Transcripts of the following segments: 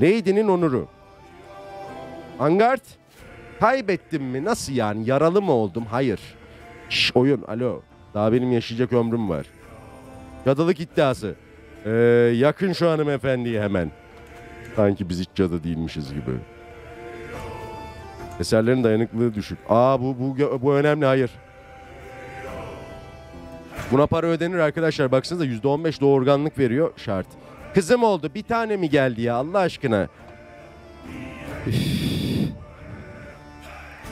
Lady'nin onuru. Angard. Kaybettim mi? Nasıl yani? Yaralı mı oldum? Hayır. Şş, oyun. Alo. Daha benim yaşayacak ömrüm var. Cadılık iddiası. Ee, yakın şu hanımefendiye hemen. Sanki biz hiç cadı değilmişiz gibi. Eserlerin dayanıklılığı düşük. Aa bu bu bu önemli. Hayır. Buna para ödenir arkadaşlar. Baksanıza %15 doğurganlık veriyor şart. Kızım oldu bir tane mi geldi ya Allah aşkına?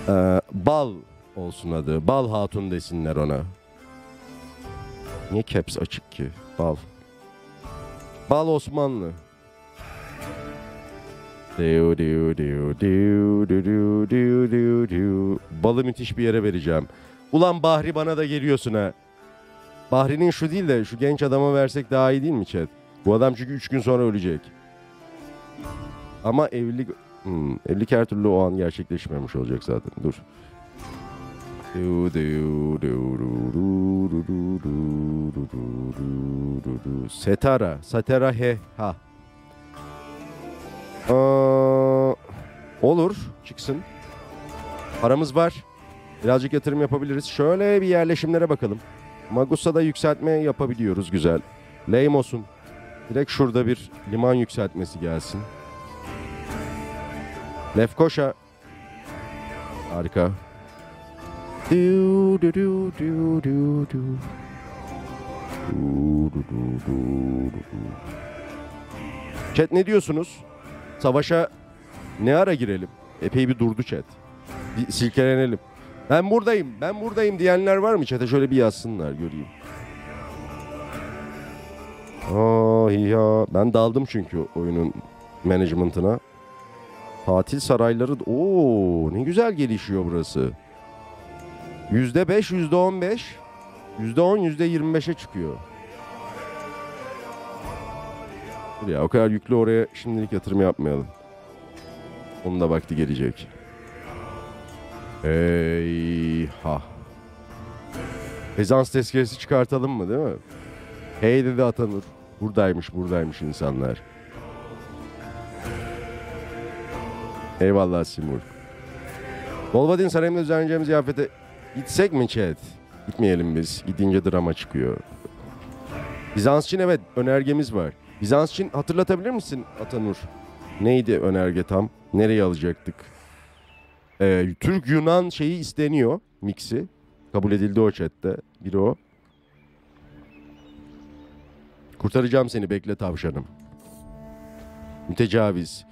ee, bal olsun adı. Bal hatun desinler ona. Niye caps açık ki? Bal. Bal Osmanlı. Diu diu diu diu diu diu diu diu. Balı müthiş bir yere vereceğim. Ulan Bahri bana da geliyorsun ha. Bahri'nin şu değil de şu genç adama versek daha iyi değil mi chat? Bu adam çünkü 3 gün sonra ölecek. Ama evlilik... Hmm, evlilik her türlü o an gerçekleşmemiş olacak zaten. Dur. Setara. Setara he ha. Ee, olur. Çıksın. Paramız var. Birazcık yatırım yapabiliriz. Şöyle bir yerleşimlere bakalım. Magusa'da yükseltme yapabiliyoruz. Güzel. Leymos'un. Direkt şurada bir liman yükseltmesi gelsin. Lefkoşa. Harika. Du. Chat ne diyorsunuz? Savaşa ne ara girelim? Epey bir durdu chat. Bir silkelenelim. Ben buradayım, ben buradayım diyenler var mı? Chat'e şöyle bir yazsınlar göreyim. Ay ya. Ben daldım çünkü oyunun management'ına. Tatil sarayları... Oo, ne güzel gelişiyor burası. Yüzde beş, yüzde on beş. Yüzde on, yüzde yirmi beşe çıkıyor. Dur ya o kadar yüklü oraya şimdilik yatırım yapmayalım. Onun da vakti gelecek. Eyha. Bizans tezkeresi çıkartalım mı değil mi? Hey dedi Atanur. Buradaymış buradaymış insanlar. Eyvallah Simur. Bolvadin Sarayı'nda düzenleyeceğimiz ziyafete gitsek mi chat? Gitmeyelim biz. Gidince drama çıkıyor. Bizans için evet önergemiz var. Bizans için hatırlatabilir misin Atanur? Neydi önerge tam? Nereye alacaktık? Ee, Türk Yunan şeyi isteniyor. Mixi. Kabul edildi o chatte. Biri o. Kurtaracağım seni bekle tavşanım. Mütecaviz.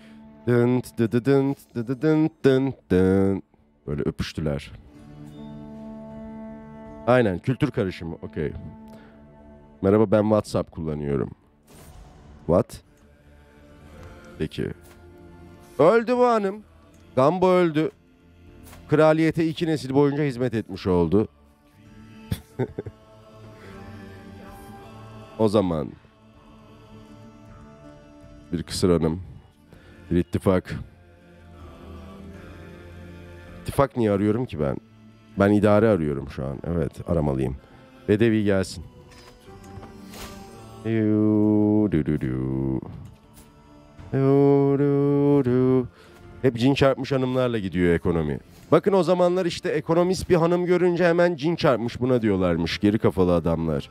Dın dı dı dın dı dı dın. Böyle öpüştüler. Aynen kültür karışımı okey. Merhaba ben WhatsApp kullanıyorum. What? Peki. Öldü bu hanım. Gambo öldü. Kraliyete iki nesil boyunca hizmet etmiş oldu. o zaman bir kısır hanım, bir ittifak. İttifak niye arıyorum ki ben? Ben idare arıyorum şu an. Evet aramalıyım. Bedevi gelsin. Hep cin çarpmış hanımlarla gidiyor ekonomi. Bakın o zamanlar işte ekonomist bir hanım görünce hemen cin çarpmış buna diyorlarmış. Geri kafalı adamlar.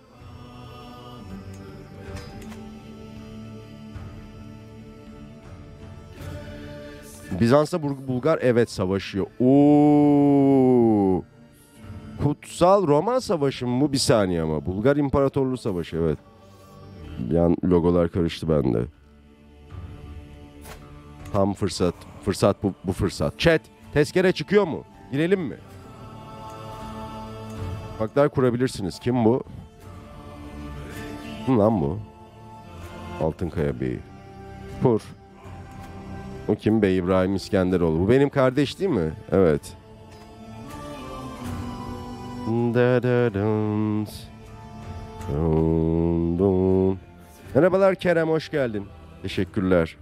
Bizans'ta Bul- Bulgar evet savaşıyor. Oo. Kutsal Roma Savaşı mı bu? Bir saniye ama. Bulgar İmparatorluğu Savaşı evet. Bir an logolar karıştı bende. Tam fırsat. Fırsat bu, bu fırsat. Chat tezkere çıkıyor mu? Girelim mi? Baklar kurabilirsiniz. Kim bu? Kim lan bu? Altınkaya Bey. Kur. O kim Bey İbrahim İskenderoğlu. Bu benim kardeş değil mi? Evet. Merhabalar Kerem hoş geldin. Teşekkürler.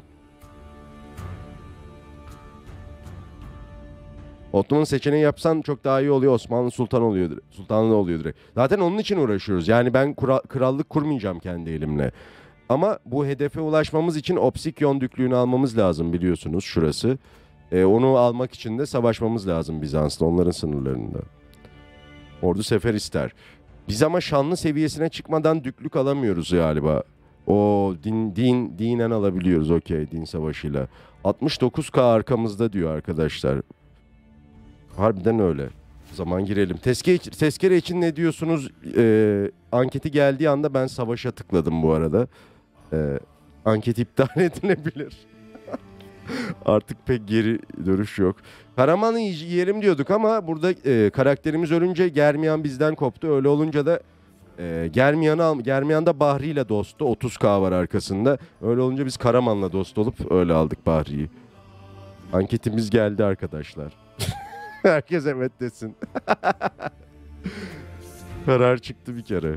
Ottoman seçeneği yapsan çok daha iyi oluyor. Osmanlı Sultan oluyor. Sultanlı oluyor direkt. Zaten onun için uğraşıyoruz. Yani ben kura- krallık kurmayacağım kendi elimle. Ama bu hedefe ulaşmamız için Opsikyon Düklüğünü almamız lazım biliyorsunuz şurası. Ee, onu almak için de savaşmamız lazım Bizans'ta onların sınırlarında. Ordu sefer ister. Biz ama şanlı seviyesine çıkmadan düklük alamıyoruz galiba. O din din dinen alabiliyoruz okey din savaşıyla. 69k arkamızda diyor arkadaşlar. Harbiden öyle. Zaman girelim. Teske, tezkere için ne diyorsunuz? Ee, anketi geldiği anda ben savaşa tıkladım bu arada. Ee, anket iptal edilebilir. Artık pek geri dönüş yok. Karaman'ı yiyelim diyorduk ama burada e, karakterimiz ölünce Germiyan bizden koptu. Öyle olunca da e, Germiyan'ı al Germiyan da Bahri ile dosttu. 30k var arkasında. Öyle olunca biz Karaman'la dost olup öyle aldık Bahri'yi. Anketimiz geldi arkadaşlar. Herkes evet desin. Karar çıktı bir kere.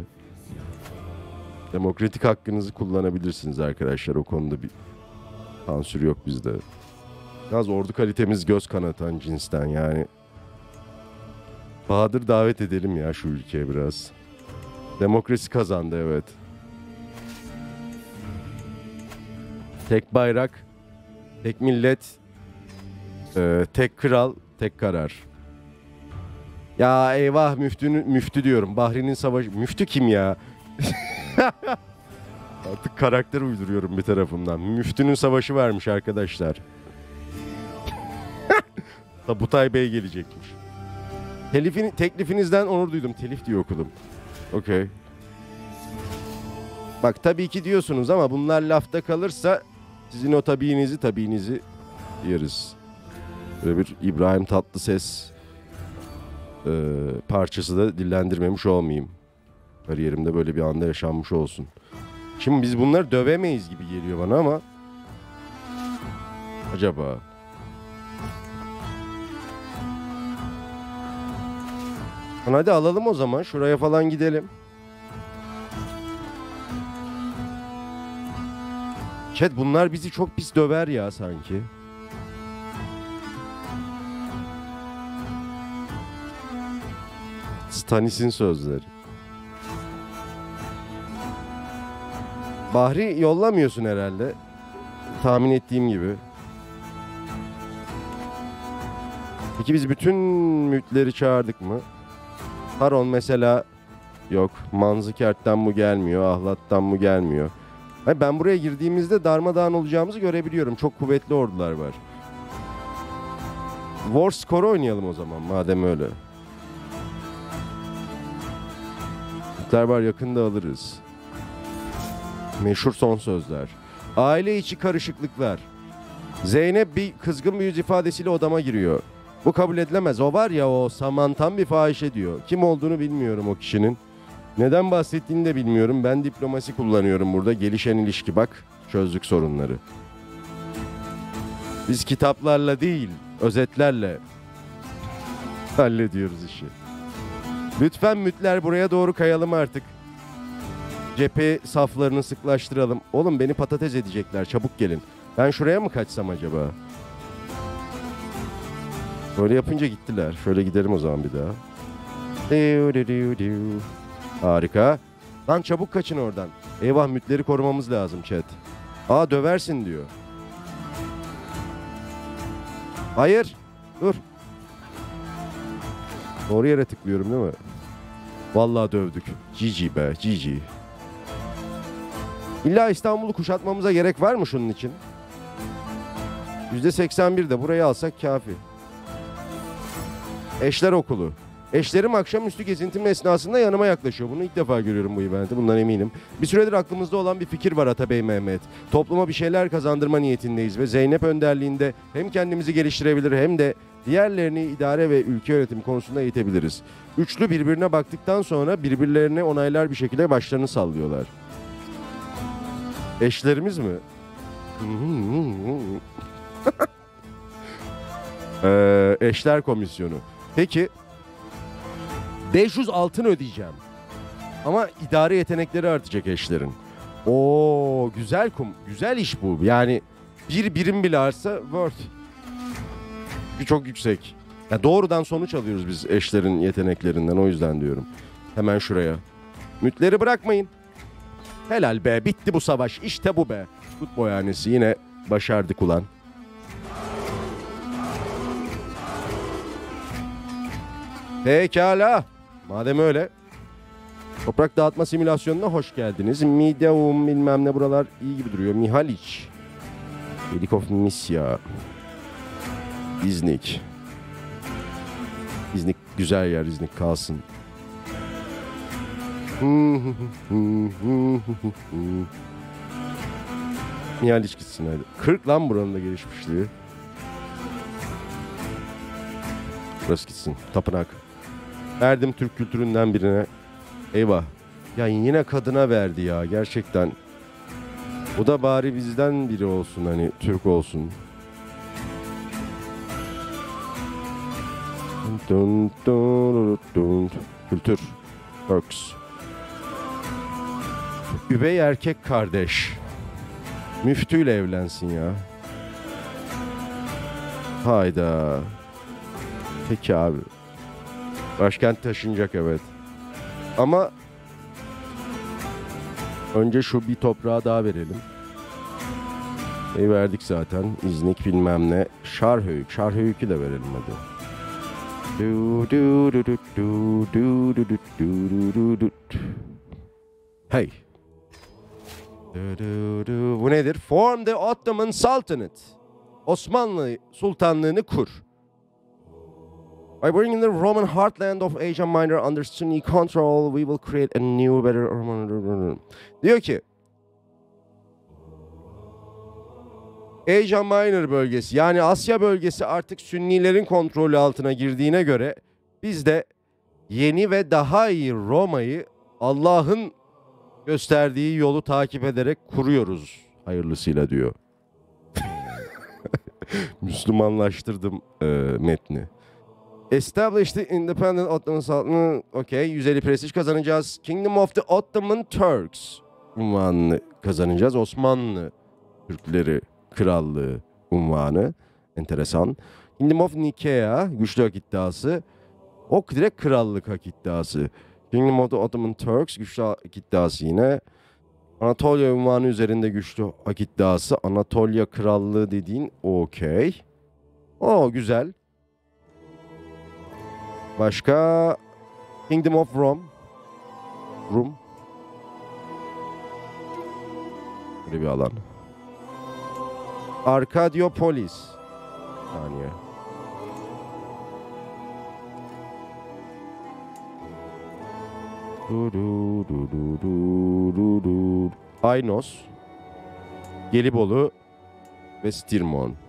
Demokratik hakkınızı kullanabilirsiniz arkadaşlar. O konuda bir sansür yok bizde. Yalnız ordu kalitemiz göz kanatan cinsten yani. Bahadır davet edelim ya şu ülkeye biraz. Demokrasi kazandı evet. Tek bayrak, tek millet, e, tek kral, tek karar. Ya eyvah müftünü, müftü diyorum. Bahri'nin savaşı. Müftü kim ya? Artık karakter uyduruyorum bir tarafımdan. Müftünün savaşı vermiş arkadaşlar. Tabutay Bey gelecekmiş. Telifin, teklifinizden onur duydum. Telif diye okudum. Okey. Bak tabii ki diyorsunuz ama bunlar lafta kalırsa sizin o tabiinizi tabiinizi yeriz. Böyle bir İbrahim Tatlıses e, parçası da dillendirmemiş olmayayım. Kariyerimde böyle bir anda yaşanmış olsun. Şimdi biz bunları dövemeyiz gibi geliyor bana ama acaba Lan Hadi alalım o zaman. Şuraya falan gidelim. Chat bunlar bizi çok pis döver ya sanki. Stanis'in sözleri. Bahri yollamıyorsun herhalde. Tahmin ettiğim gibi. Peki biz bütün mütleri çağırdık mı? Haron mesela yok. Manzikert'ten bu gelmiyor. Ahlat'tan bu gelmiyor. Hayır, ben buraya girdiğimizde darmadağın olacağımızı görebiliyorum. Çok kuvvetli ordular var. War Score oynayalım o zaman madem öyle. Var yakında alırız. Meşhur son sözler. Aile içi karışıklıklar. Zeynep bir kızgın bir yüz ifadesiyle odama giriyor. Bu kabul edilemez. O var ya o samantan bir fahişe diyor. Kim olduğunu bilmiyorum o kişinin. Neden bahsettiğini de bilmiyorum. Ben diplomasi kullanıyorum burada. Gelişen ilişki bak. Çözdük sorunları. Biz kitaplarla değil, özetlerle hallediyoruz işi. Lütfen mütler buraya doğru kayalım artık. Cephe saflarını sıklaştıralım. Oğlum beni patates edecekler. Çabuk gelin. Ben şuraya mı kaçsam acaba? Böyle yapınca gittiler. Şöyle gidelim o zaman bir daha. Harika. Lan çabuk kaçın oradan. Eyvah mütleri korumamız lazım chat. Aa döversin diyor. Hayır. Dur. Doğru yere tıklıyorum değil mi? Vallahi dövdük. GG be GG. İlla İstanbul'u kuşatmamıza gerek var mı şunun için? %81 de burayı alsak kafi. Eşler okulu. Eşlerim akşamüstü gezintim esnasında yanıma yaklaşıyor. Bunu ilk defa görüyorum bu eventi. Bundan eminim. Bir süredir aklımızda olan bir fikir var Atabey Mehmet. Topluma bir şeyler kazandırma niyetindeyiz ve Zeynep önderliğinde hem kendimizi geliştirebilir hem de diğerlerini idare ve ülke yönetimi konusunda eğitebiliriz. Üçlü birbirine baktıktan sonra birbirlerine onaylar bir şekilde başlarını sallıyorlar. Eşlerimiz mi? Ee, eşler komisyonu. Peki 500 altın ödeyeceğim. Ama idare yetenekleri artacak eşlerin. Oo güzel kum, güzel iş bu. Yani bir birim bile artsa worth. Çok yüksek. Ya doğrudan sonuç alıyoruz biz eşlerin yeteneklerinden o yüzden diyorum. Hemen şuraya. Mütleri bırakmayın. Helal be bitti bu savaş işte bu be. Tut boyanesi yine başardık ulan. Pekala. Madem öyle. Toprak dağıtma simülasyonuna hoş geldiniz. Mideum bilmem ne buralar iyi gibi duruyor. Mihaliç. Helikov Misya. İznik. İznik güzel yer İznik kalsın. Mihaliç gitsin hadi. 40 lan buranın da gelişmişliği. Burası gitsin. Tapınak. Verdim Türk kültüründen birine. Eyvah. Ya yine kadına verdi ya gerçekten. Bu da bari bizden biri olsun hani Türk olsun. Kültür. Turks. Üvey erkek kardeş. Müftüyle evlensin ya. Hayda. Peki abi. Başkent taşınacak evet. Ama önce şu bir toprağa daha verelim. E verdik zaten. İznik bilmem ne. Şarhöyük. Şarhöyük'ü de verelim hadi. Hey. Bu nedir? Form the Ottoman Sultanate. Osmanlı Sultanlığını kur. By bringing the Roman heartland of Asia Minor under Sunni control, we will create a new, better... Diyor ki, Asia Minor bölgesi yani Asya bölgesi artık Sünnilerin kontrolü altına girdiğine göre biz de yeni ve daha iyi Roma'yı Allah'ın gösterdiği yolu takip ederek kuruyoruz hayırlısıyla diyor. Müslümanlaştırdım e, metni. Established the Independent Ottoman Sultanate. Okey. 150 prestij kazanacağız. Kingdom of the Ottoman Turks. Unvanını kazanacağız. Osmanlı Türkleri Krallığı unvanı. Enteresan. Kingdom of Nikea. Güçlü hak iddiası. Ok direkt krallık hak iddiası. Kingdom of the Ottoman Turks. Güçlü hak iddiası yine. Anatolia unvanı üzerinde güçlü hak iddiası. Anatolia Krallığı dediğin okey. O güzel. Başka Kingdom of Rome. Rum. Böyle bir alan. Arkadiopolis. Saniye. Du, du, du, du, du, du, du. Aynos. Gelibolu ve Stirmon.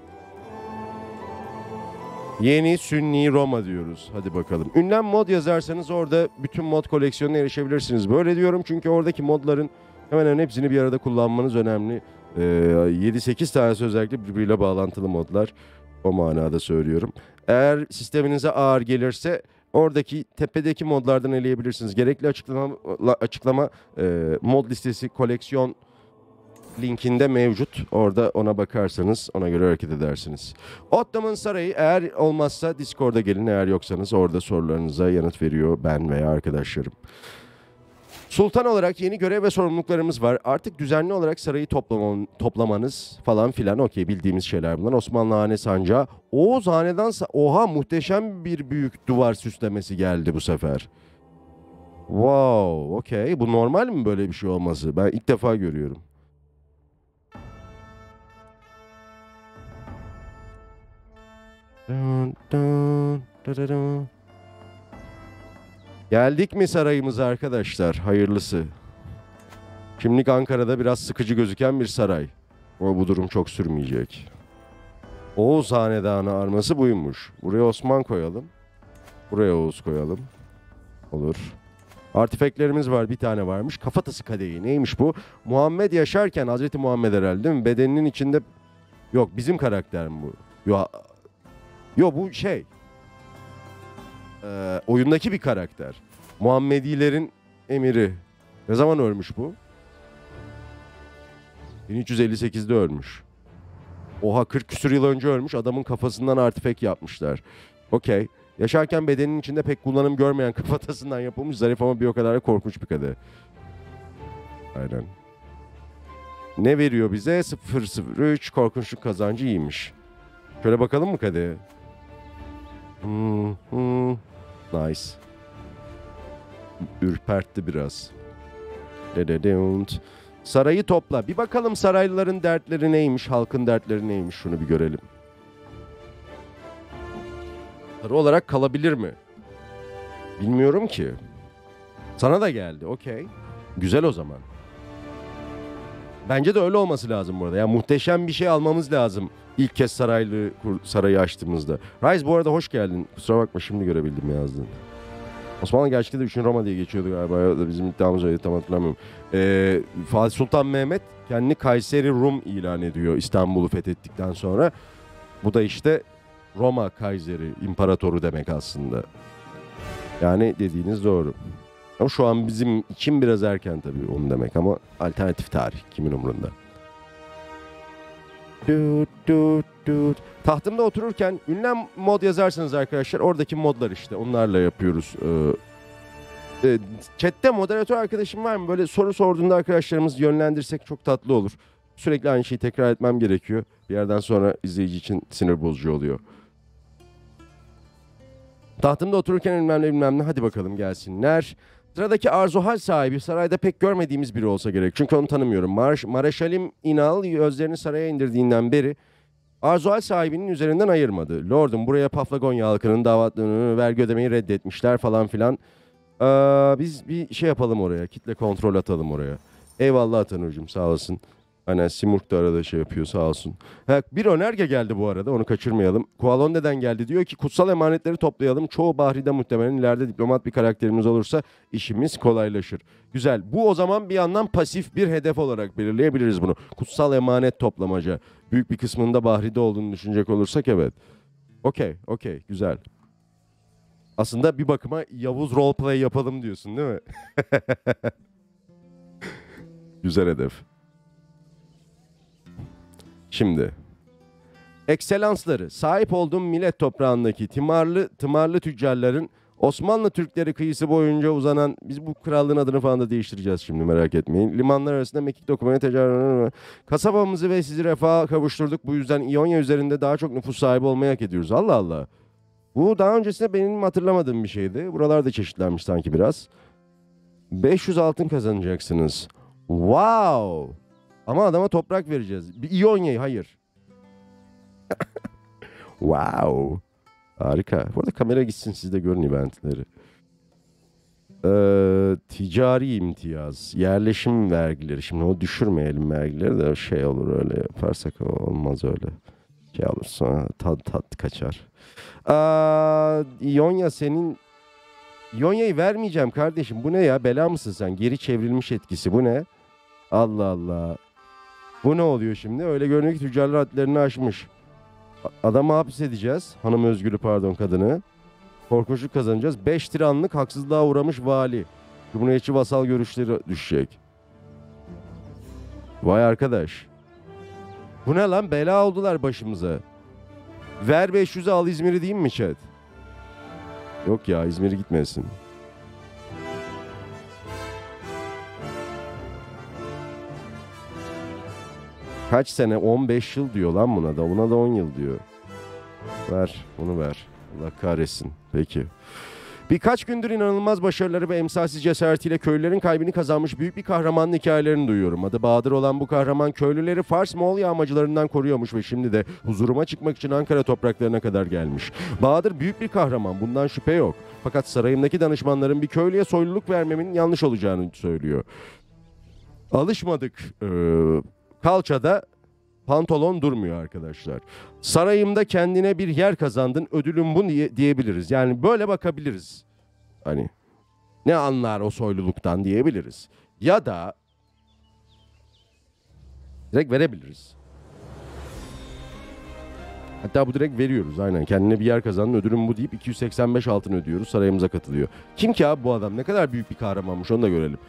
Yeni Sünni Roma diyoruz. Hadi bakalım. Ünlem mod yazarsanız orada bütün mod koleksiyonuna erişebilirsiniz. Böyle diyorum çünkü oradaki modların hemen hemen hepsini bir arada kullanmanız önemli. Ee, 7-8 tanesi özellikle birbiriyle bağlantılı modlar. O manada söylüyorum. Eğer sisteminize ağır gelirse oradaki tepedeki modlardan eleyebilirsiniz. Gerekli açıklama açıklama e, mod listesi koleksiyon linkinde mevcut. Orada ona bakarsanız ona göre hareket edersiniz. Ottoman Sarayı eğer olmazsa Discord'a gelin eğer yoksanız orada sorularınıza yanıt veriyor ben veya arkadaşlarım. Sultan olarak yeni görev ve sorumluluklarımız var. Artık düzenli olarak sarayı toplaman, toplamanız falan filan okey bildiğimiz şeyler bunlar. Osmanlı Hane Sancağı. Oğuz Hanedan oha muhteşem bir büyük duvar süslemesi geldi bu sefer. Wow okey bu normal mi böyle bir şey olması? Ben ilk defa görüyorum. Dun, dun, dun, dun, dun. Geldik mi sarayımıza arkadaşlar? Hayırlısı. Şimdilik Ankara'da biraz sıkıcı gözüken bir saray. Ama bu durum çok sürmeyecek. Oğuz Hanedanı arması buymuş. Buraya Osman koyalım. Buraya Oğuz koyalım. Olur. Artifeklerimiz var. Bir tane varmış. Kafatası kadehi. Neymiş bu? Muhammed yaşarken Hazreti Muhammed herhalde değil mi? Bedeninin içinde... Yok bizim karakter mi bu? Yok. Yok bu şey. Ee, oyundaki bir karakter. Muhammedilerin emiri. Ne zaman ölmüş bu? 1358'de ölmüş. Oha 40 küsur yıl önce ölmüş. Adamın kafasından artifek yapmışlar. Okey. Yaşarken bedenin içinde pek kullanım görmeyen kafatasından yapılmış zarif ama bir o kadar da korkunç bir kadeh. Aynen. Ne veriyor bize? 003 korkunçluk kazancı iyiymiş. Şöyle bakalım mı kadehe? Hmm, hmm. Nice. Ürpertti biraz. Dededeunt. Sarayı topla. Bir bakalım saraylıların dertleri neymiş, halkın dertleri neymiş şunu bir görelim. Sarı olarak kalabilir mi? Bilmiyorum ki. Sana da geldi. Okey. Güzel o zaman. Bence de öyle olması lazım burada. Yani muhteşem bir şey almamız lazım. İlk kez saraylı sarayı açtığımızda. Rise bu arada hoş geldin. Kusura bakma şimdi görebildim yazdın. Osmanlı gerçekten de 3. Roma diye geçiyordu galiba. Ya da bizim iddiamız öyle tam hatırlamıyorum. Ee, Fatih Sultan Mehmet kendini Kayseri Rum ilan ediyor İstanbul'u fethettikten sonra. Bu da işte Roma Kayseri İmparatoru demek aslında. Yani dediğiniz doğru. Ama şu an bizim için biraz erken tabii onu demek ama alternatif tarih kimin umurunda. Tahtımda otururken ünlem mod yazarsanız arkadaşlar oradaki modlar işte onlarla yapıyoruz. Ee, e, chatte moderatör arkadaşım var mı? Böyle soru sorduğunda arkadaşlarımız yönlendirsek çok tatlı olur. Sürekli aynı şeyi tekrar etmem gerekiyor. Bir yerden sonra izleyici için sinir bozucu oluyor. Tahtımda otururken bilmem ne bilmem ne hadi bakalım gelsinler. Sıradaki arzuhal sahibi sarayda pek görmediğimiz biri olsa gerek. Çünkü onu tanımıyorum. Mar Mareşalim İnal gözlerini saraya indirdiğinden beri arzuhal sahibinin üzerinden ayırmadı. Lordum buraya Paflagonya halkının davatlarını vergi ödemeyi reddetmişler falan filan. Ee, biz bir şey yapalım oraya. Kitle kontrol atalım oraya. Eyvallah Atanur'cum sağ olasın. Aynen Simurg da arada şey yapıyor sağ olsun. Ha, bir önerge geldi bu arada onu kaçırmayalım. Kualonde'den geldi diyor ki kutsal emanetleri toplayalım. Çoğu Bahri'de muhtemelen ileride diplomat bir karakterimiz olursa işimiz kolaylaşır. Güzel. Bu o zaman bir yandan pasif bir hedef olarak belirleyebiliriz bunu. Kutsal emanet toplamaca. Büyük bir kısmında Bahri'de olduğunu düşünecek olursak evet. Okey, okey, güzel. Aslında bir bakıma Yavuz roleplay yapalım diyorsun değil mi? güzel hedef. Şimdi ekselansları sahip olduğum millet toprağındaki timarlı tımarlı tüccarların Osmanlı Türkleri kıyısı boyunca uzanan biz bu krallığın adını falan da değiştireceğiz şimdi merak etmeyin. Limanlar arasında mekik dokumaya ticaret kasabamızı ve sizi refaha kavuşturduk. Bu yüzden İonya üzerinde daha çok nüfus sahibi olmayı hak ediyoruz. Allah Allah. Bu daha öncesinde benim hatırlamadığım bir şeydi. Buralar da çeşitlenmiş sanki biraz. 500 altın kazanacaksınız. Wow. Ama adama toprak vereceğiz. Bir İonya'yı hayır. wow. Harika. Bu arada kamera gitsin siz de görün eventleri. Ee, ticari imtiyaz, yerleşim vergileri. Şimdi o düşürmeyelim vergileri de şey olur öyle yaparsak olmaz öyle. Şey olursa tat tat kaçar. Aa, İonya senin İonya'yı vermeyeceğim kardeşim. Bu ne ya? Bela mısın sen? Geri çevrilmiş etkisi. Bu ne? Allah Allah. Bu ne oluyor şimdi? Öyle görünüyor ki tüccarlar hadlerini aşmış. Adamı hapsedeceğiz. Hanım özgürlü pardon kadını. Korkunçluk kazanacağız. 5 tiranlık haksızlığa uğramış vali. Cumhuriyetçi vasal görüşleri düşecek. Vay arkadaş. Bu ne lan? Bela oldular başımıza. Ver 500'e al İzmir'i diyeyim mi chat? Yok ya İzmir'i gitmesin. Kaç sene? 15 yıl diyor lan buna da. Buna da 10 yıl diyor. Ver. Bunu ver. Allah kahretsin. Peki. Birkaç gündür inanılmaz başarıları ve emsalsiz cesaretiyle köylülerin kalbini kazanmış büyük bir kahramanın hikayelerini duyuyorum. Adı Bahadır olan bu kahraman köylüleri Fars Moğol yağmacılarından koruyormuş ve şimdi de huzuruma çıkmak için Ankara topraklarına kadar gelmiş. Bahadır büyük bir kahraman bundan şüphe yok. Fakat sarayımdaki danışmanların bir köylüye soyluluk vermemin yanlış olacağını söylüyor. Alışmadık. Ee, kalçada pantolon durmuyor arkadaşlar. Sarayımda kendine bir yer kazandın ödülün bu diye, diyebiliriz. Yani böyle bakabiliriz. Hani ne anlar o soyluluktan diyebiliriz. Ya da direkt verebiliriz. Hatta bu direkt veriyoruz aynen. Kendine bir yer kazandın ödülün bu deyip 285 altın ödüyoruz sarayımıza katılıyor. Kim ki abi bu adam ne kadar büyük bir kahramanmış onu da görelim.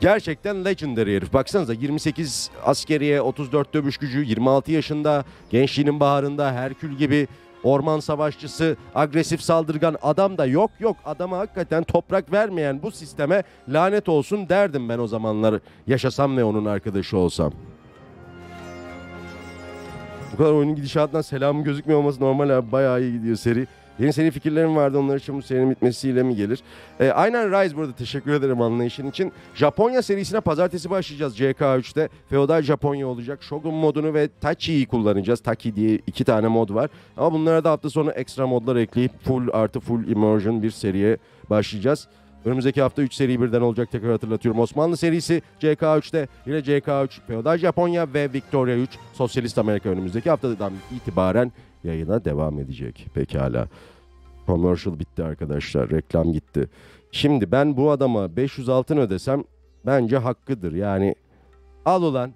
Gerçekten legendary herif. Baksanıza 28 askeriye, 34 dövüş gücü, 26 yaşında, gençliğinin baharında Herkül gibi orman savaşçısı, agresif saldırgan adam da yok. Yok adama hakikaten toprak vermeyen bu sisteme lanet olsun derdim ben o zamanlar yaşasam ve onun arkadaşı olsam. Bu kadar oyunun gidişatından selamın gözükmüyor olması normal abi. Bayağı iyi gidiyor seri. Yeni seri fikirlerim vardı onlar için bu serinin bitmesiyle mi gelir? Ee, aynen Rise burada teşekkür ederim anlayışın için. Japonya serisine pazartesi başlayacağız CK3'te. Feodal Japonya olacak. Shogun modunu ve Tachi'yi kullanacağız. Taki diye iki tane mod var. Ama bunlara da hafta sonu ekstra modlar ekleyip full artı full immersion bir seriye başlayacağız. Önümüzdeki hafta 3 seri birden olacak tekrar hatırlatıyorum. Osmanlı serisi CK3'te yine CK3, Feodal Japonya ve Victoria 3 Sosyalist Amerika önümüzdeki haftadan itibaren yayına devam edecek. Pekala. Commercial bitti arkadaşlar. Reklam gitti. Şimdi ben bu adama 500 altın ödesem bence hakkıdır. Yani al ulan.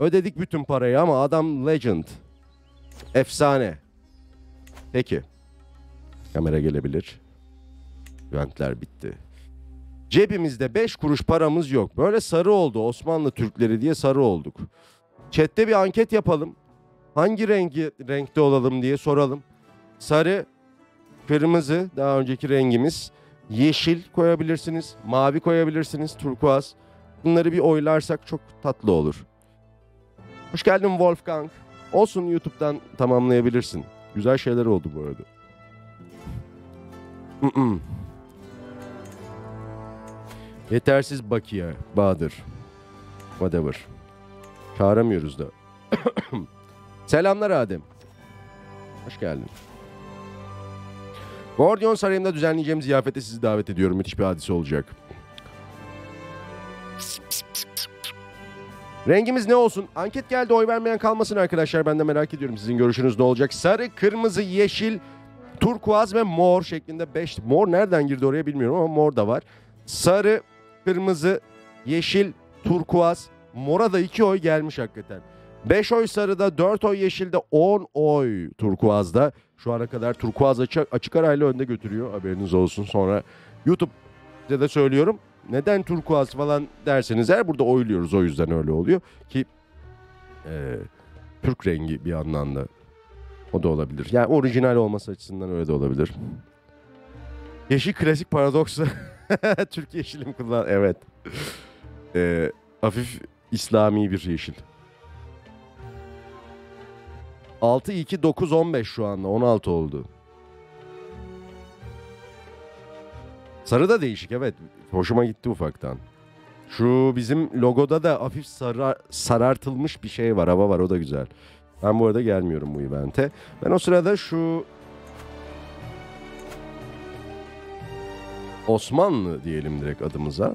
Ödedik bütün parayı ama adam legend. Efsane. Peki. Kamera gelebilir. Eventler bitti. Cebimizde 5 kuruş paramız yok. Böyle sarı oldu Osmanlı Türkleri diye sarı olduk. Chat'te bir anket yapalım. Hangi rengi renkte olalım diye soralım. Sarı, kırmızı daha önceki rengimiz. Yeşil koyabilirsiniz, mavi koyabilirsiniz, turkuaz. Bunları bir oylarsak çok tatlı olur. Hoş geldin Wolfgang. Olsun YouTube'dan tamamlayabilirsin. Güzel şeyler oldu bu arada. Yetersiz bakiye, Bahadır. Whatever. Çağıramıyoruz da. Selamlar Adem. Hoş geldin. Gordion Sarayı'nda düzenleyeceğim ziyafete sizi davet ediyorum. Müthiş bir hadise olacak. Rengimiz ne olsun? Anket geldi oy vermeyen kalmasın arkadaşlar. Ben de merak ediyorum sizin görüşünüz ne olacak? Sarı, kırmızı, yeşil, turkuaz ve mor şeklinde 5. Mor nereden girdi oraya bilmiyorum ama mor da var. Sarı, kırmızı, yeşil, turkuaz, mora da 2 oy gelmiş hakikaten. 5 oy sarıda, 4 oy yeşilde, 10 oy turkuazda. Şu ana kadar turkuaz açık, açık arayla önde götürüyor haberiniz olsun. Sonra YouTube'da da söylüyorum. Neden turkuaz falan derseniz eğer burada oyluyoruz o yüzden öyle oluyor. Ki e, Türk rengi bir yandan da o da olabilir. Yani orijinal olması açısından öyle de olabilir. Yeşil klasik paradoksu. Türk yeşilim kullan. Evet. E, hafif İslami bir yeşil. 6 2 9 15 şu anda 16 oldu. Sarı da değişik evet. Hoşuma gitti ufaktan. Şu bizim logoda da hafif sarar, sarartılmış bir şey var. Hava var o da güzel. Ben bu arada gelmiyorum bu evente. Ben o sırada şu Osmanlı diyelim direkt adımıza.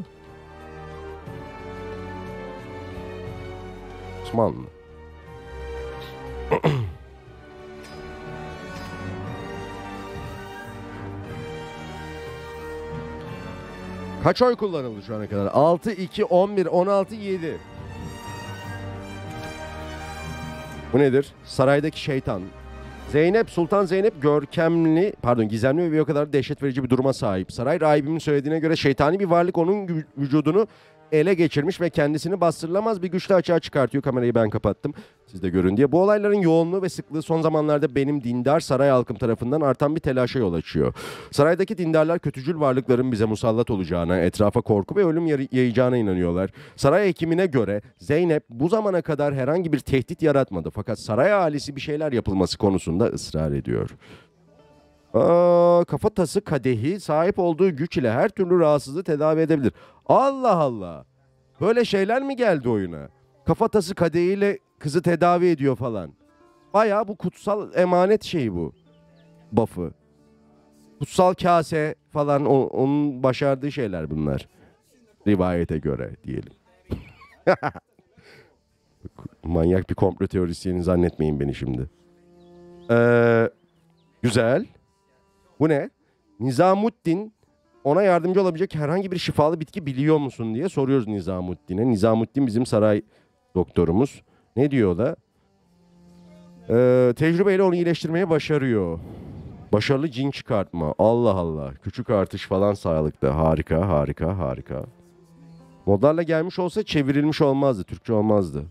Osmanlı. Kaç oy kullanıldı şu ana kadar? 6, 2, 11, 16, 7. Bu nedir? Saraydaki şeytan. Zeynep, Sultan Zeynep görkemli, pardon gizemli ve bir o kadar dehşet verici bir duruma sahip. Saray rahibimin söylediğine göre şeytani bir varlık onun vücudunu ele geçirmiş ve kendisini bastırılamaz bir güçle açığa çıkartıyor. Kamerayı ben kapattım. Siz de görün diye. Bu olayların yoğunluğu ve sıklığı son zamanlarda benim dindar saray halkım tarafından artan bir telaşa yol açıyor. Saraydaki dindarlar kötücül varlıkların bize musallat olacağına, etrafa korku ve ölüm yay- yayacağına inanıyorlar. Saray hekimine göre Zeynep bu zamana kadar herhangi bir tehdit yaratmadı. Fakat saray ailesi bir şeyler yapılması konusunda ısrar ediyor. Aa, kafatası kadehi sahip olduğu güç ile her türlü rahatsızlığı tedavi edebilir. Allah Allah. Böyle şeyler mi geldi oyuna? Kafatası kadehiyle kızı tedavi ediyor falan. Bayağı bu kutsal emanet şeyi bu. Buff'ı. Kutsal kase falan o- onun başardığı şeyler bunlar. Rivayete göre diyelim. Manyak bir komplo teorisyeni zannetmeyin beni şimdi. Ee, güzel. Bu ne? Nizamuddin ona yardımcı olabilecek herhangi bir şifalı bitki biliyor musun diye soruyoruz Nizamuddin'e. Nizamuddin bizim saray doktorumuz. Ne diyor da? Ee, tecrübeyle onu iyileştirmeye başarıyor. Başarılı cin çıkartma. Allah Allah. Küçük artış falan sağlıkta. Harika, harika, harika. Modlarla gelmiş olsa çevrilmiş olmazdı. Türkçe olmazdı.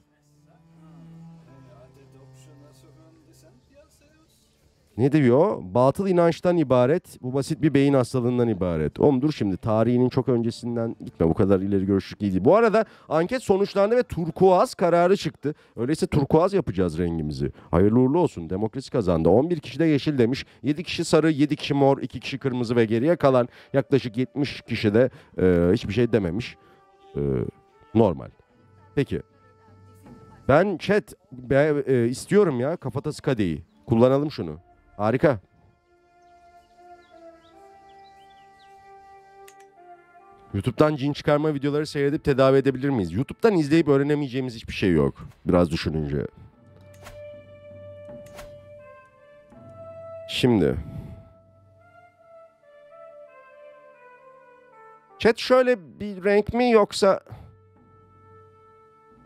Ne diyor? Batıl inançtan ibaret. Bu basit bir beyin hastalığından ibaret. Oğlum dur şimdi tarihinin çok öncesinden gitme. Bu kadar ileri görüşlük değil. Bu arada anket sonuçlandı ve turkuaz kararı çıktı. Öyleyse turkuaz yapacağız rengimizi. Hayırlı uğurlu olsun. Demokrasi kazandı. 11 kişi de yeşil demiş. 7 kişi sarı, 7 kişi mor, 2 kişi kırmızı ve geriye kalan yaklaşık 70 kişi de e, hiçbir şey dememiş. E, normal. Peki. Ben chat be- e, istiyorum ya kafatası kadeyi. Kullanalım şunu. Harika. YouTube'dan cin çıkarma videoları seyredip tedavi edebilir miyiz? YouTube'dan izleyip öğrenemeyeceğimiz hiçbir şey yok. Biraz düşününce. Şimdi. Chat şöyle bir renk mi yoksa...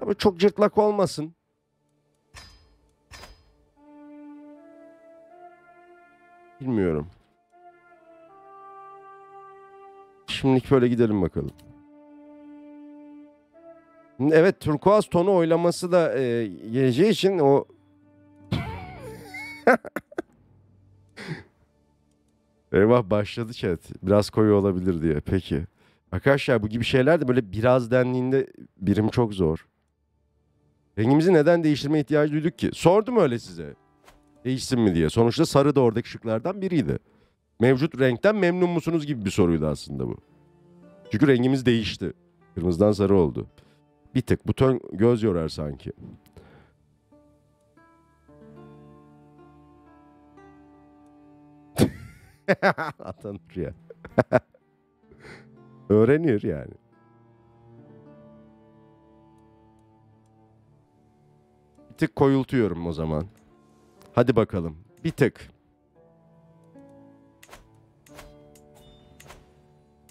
Ama çok cırtlak olmasın. Bilmiyorum. Şimdilik böyle gidelim bakalım. Evet turkuaz tonu oylaması da e, geleceği için o Eyvah başladı chat. Biraz koyu olabilir diye. Peki. Arkadaşlar bu gibi şeyler de böyle biraz dendiğinde birim çok zor. Rengimizi neden değiştirme ihtiyacı duyduk ki? Sordum öyle size. Değişsin mi diye. Sonuçta sarı da oradaki şıklardan biriydi. Mevcut renkten memnun musunuz gibi bir soruydu aslında bu. Çünkü rengimiz değişti. Kırmızıdan sarı oldu. Bir tık. Bu tön göz yorar sanki. Atanır ya. Öğrenir yani. Bir tık koyultuyorum o zaman. Hadi bakalım. Bir tık.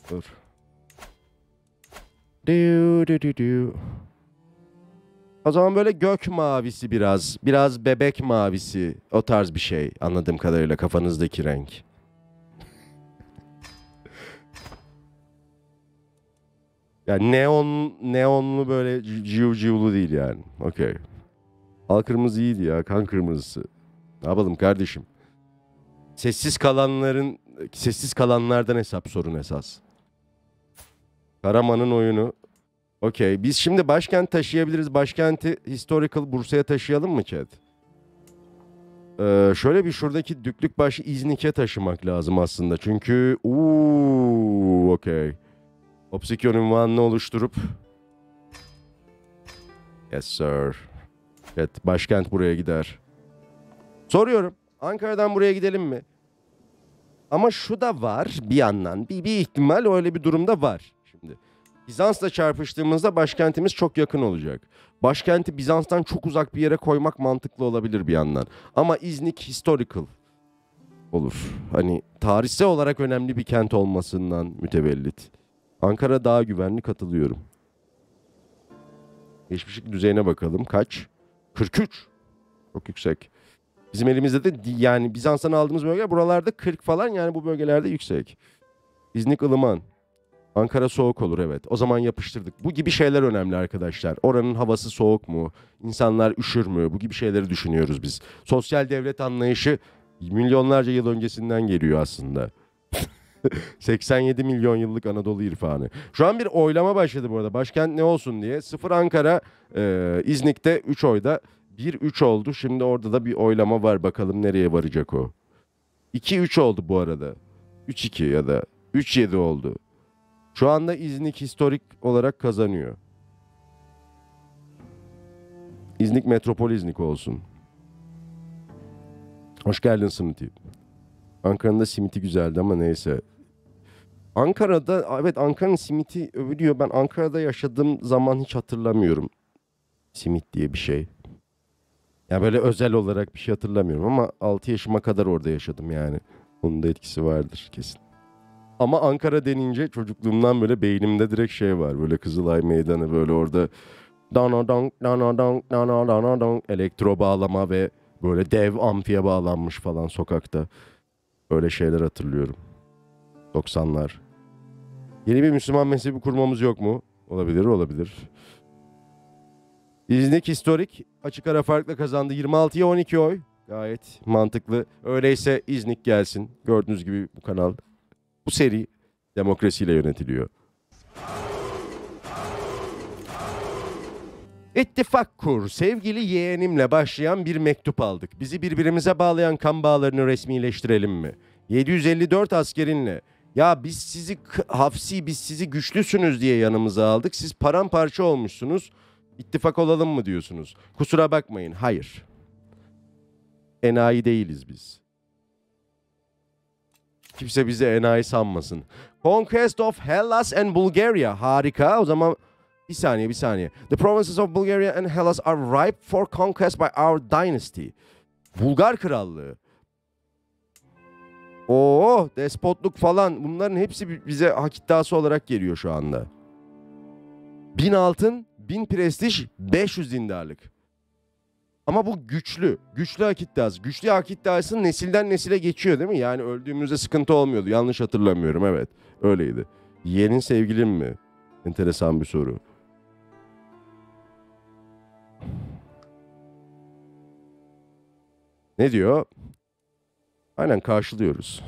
Dur. Du, du, du, du. O zaman böyle gök mavisi biraz. Biraz bebek mavisi. O tarz bir şey. Anladığım kadarıyla kafanızdaki renk. Yani neon neonlu böyle civ civlu değil yani. Okey. Al kırmızı iyiydi ya. Kan kırmızısı. Ne yapalım kardeşim? Sessiz kalanların sessiz kalanlardan hesap sorun esas. Karaman'ın oyunu. Okey. Biz şimdi başkent taşıyabiliriz. Başkenti historical Bursa'ya taşıyalım mı chat? Ee, şöyle bir şuradaki düklük başı İznik'e taşımak lazım aslında. Çünkü uuu okey. Obsikyon ünvanını oluşturup Yes sir. Evet başkent buraya gider. Soruyorum. Ankara'dan buraya gidelim mi? Ama şu da var bir yandan. Bir, bir ihtimal öyle bir durumda var. Şimdi Bizans'la çarpıştığımızda başkentimiz çok yakın olacak. Başkenti Bizans'tan çok uzak bir yere koymak mantıklı olabilir bir yandan. Ama İznik historical olur. Hani tarihsel olarak önemli bir kent olmasından mütevellit. Ankara daha güvenli katılıyorum. Geçmişlik düzeyine bakalım. Kaç? 43. Çok yüksek. Bizim elimizde de yani Bizans'tan aldığımız bölge buralarda 40 falan yani bu bölgelerde yüksek. İznik ılıman. Ankara soğuk olur evet. O zaman yapıştırdık. Bu gibi şeyler önemli arkadaşlar. Oranın havası soğuk mu? İnsanlar üşür mü? Bu gibi şeyleri düşünüyoruz biz. Sosyal devlet anlayışı milyonlarca yıl öncesinden geliyor aslında. 87 milyon yıllık Anadolu irfanı. Şu an bir oylama başladı bu arada. Başkent ne olsun diye. 0 Ankara, e, İznik'te 3 oyda. 1-3 oldu. Şimdi orada da bir oylama var. Bakalım nereye varacak o. 2-3 oldu bu arada. 3-2 ya da 3-7 oldu. Şu anda İznik historik olarak kazanıyor. İznik Metropol İznik olsun. Hoş geldin Smithy. Ankara'nın da simiti güzeldi ama neyse. Ankara'da evet Ankara'nın simiti övülüyor. Ben Ankara'da yaşadığım zaman hiç hatırlamıyorum. Simit diye bir şey. Ya böyle özel olarak bir şey hatırlamıyorum ama 6 yaşıma kadar orada yaşadım yani. Onun da etkisi vardır kesin. Ama Ankara denince çocukluğumdan böyle beynimde direkt şey var. Böyle Kızılay Meydanı böyle orada dana dong dana dong dana dana dong elektro bağlama ve böyle dev amfiye bağlanmış falan sokakta. Öyle şeyler hatırlıyorum. 90'lar. Yeni bir Müslüman mezhebi kurmamız yok mu? Olabilir, olabilir. İznik historik açık ara farkla kazandı. 26'ya 12 oy. Gayet mantıklı. Öyleyse İznik gelsin. Gördüğünüz gibi bu kanal, bu seri demokrasiyle yönetiliyor. İttifak kur. Sevgili yeğenimle başlayan bir mektup aldık. Bizi birbirimize bağlayan kan bağlarını resmileştirelim mi? 754 askerinle. Ya biz sizi hafsi, biz sizi güçlüsünüz diye yanımıza aldık. Siz paramparça olmuşsunuz. İttifak olalım mı diyorsunuz? Kusura bakmayın. Hayır. Enayi değiliz biz. Kimse bizi enayi sanmasın. Conquest of Hellas and Bulgaria. Harika. O zaman bir saniye bir saniye. The provinces of Bulgaria and Hellas are ripe for conquest by our dynasty. Bulgar krallığı. Oo, despotluk falan bunların hepsi bi- bize hak iddiası olarak geliyor şu anda. Bin altın, bin prestij, 500 dindarlık. Ama bu güçlü. Güçlü hak iddiası. Güçlü hak iddiası nesilden nesile geçiyor değil mi? Yani öldüğümüzde sıkıntı olmuyordu. Yanlış hatırlamıyorum evet. Öyleydi. Yeğenin sevgilin mi? Enteresan bir soru. Ne diyor? Aynen karşılıyoruz.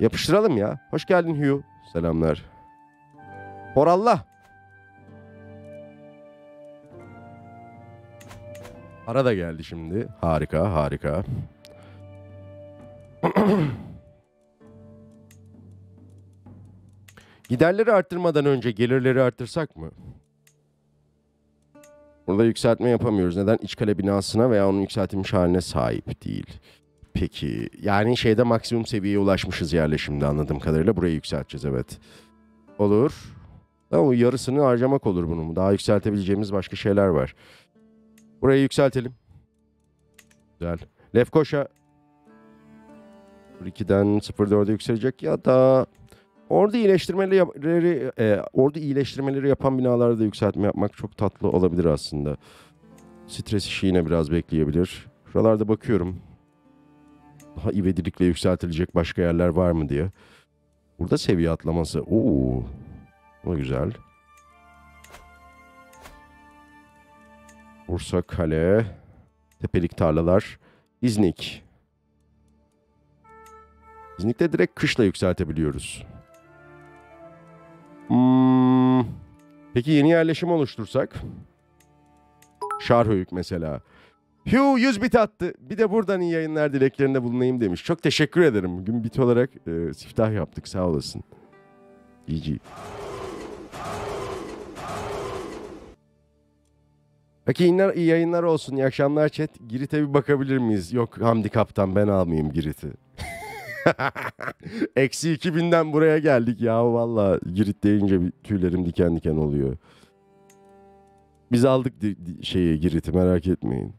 Yapıştıralım ya. Hoş geldin Hugh. Selamlar. Porallah. Ara da geldi şimdi. Harika, harika. Giderleri arttırmadan önce gelirleri arttırsak mı? Burada yükseltme yapamıyoruz. Neden? İç kale binasına veya onun yükseltilmiş haline sahip değil. Peki. Yani şeyde maksimum seviyeye ulaşmışız yerleşimde anladığım kadarıyla. Burayı yükselteceğiz evet. Olur. Ama yarısını harcamak olur bunun. Daha yükseltebileceğimiz başka şeyler var. Burayı yükseltelim. Güzel. Lefkoşa 2'den 0.4'e yükselecek ya da orada iyileştirmeleri e, orada iyileştirmeleri yapan binalarda yükseltme yapmak çok tatlı olabilir aslında. Stres işi yine biraz bekleyebilir. Şuralarda bakıyorum. Daha ivedilikle yükseltilecek başka yerler var mı diye. Burada seviye atlaması. Oo. Bu güzel. Bursa Kale. Tepelik tarlalar. İznik. İznik'te direkt kışla yükseltebiliyoruz. Hmm. Peki yeni yerleşim oluştursak? Şarhöyük mesela. Hugh 100 bit attı. Bir de buradan iyi yayınlar dileklerinde bulunayım demiş. Çok teşekkür ederim. Bugün bit olarak e, siftah yaptık. Sağ olasın. GG. Peki yayınlar, iyi yayınlar olsun. İyi akşamlar chat. Girit'e bir bakabilir miyiz? Yok Hamdi Kaptan ben almayayım Girit'i. Eksi 2000'den buraya geldik ya. Valla Girit deyince bir tüylerim diken diken oluyor. Biz aldık şeyi Girit'i merak etmeyin.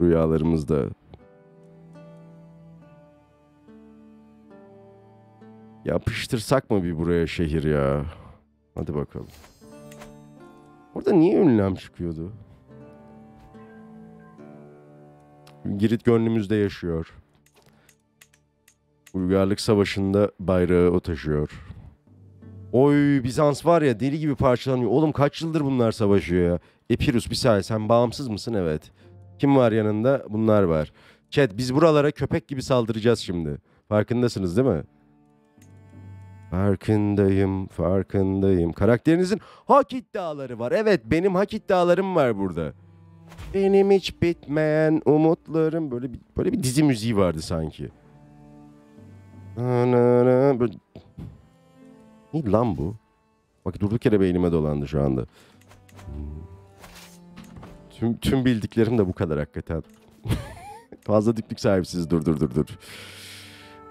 Rüyalarımızda. Yapıştırsak mı bir buraya şehir ya? Hadi bakalım. Orada niye ünlem çıkıyordu? Girit gönlümüzde yaşıyor. Uygarlık Savaşı'nda bayrağı o taşıyor. Oy Bizans var ya deli gibi parçalanıyor. Oğlum kaç yıldır bunlar savaşıyor ya. Epirus bir saniye sen bağımsız mısın? Evet. Kim var yanında? Bunlar var. Chat biz buralara köpek gibi saldıracağız şimdi. Farkındasınız değil mi? Farkındayım, farkındayım. Karakterinizin hak iddiaları var. Evet, benim hak iddialarım var burada. Benim hiç bitmeyen umutlarım böyle bir böyle bir dizi müziği vardı sanki. Böyle- Ne lan bu? Bak durduk yere beynime dolandı şu anda. Tüm, tüm bildiklerim de bu kadar hakikaten. Fazla diplik sahipsiz. Dur dur dur dur.